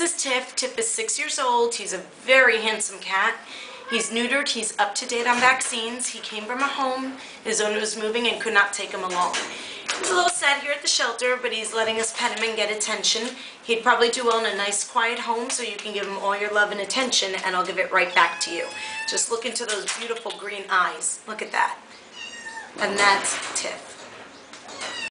This is Tiff. Tiff is six years old. He's a very handsome cat. He's neutered. He's up to date on vaccines. He came from a home. His owner was moving and could not take him along. He's a little sad here at the shelter, but he's letting us pet him and get attention. He'd probably do well in a nice, quiet home, so you can give him all your love and attention, and I'll give it right back to you. Just look into those beautiful green eyes. Look at that. And that's Tiff.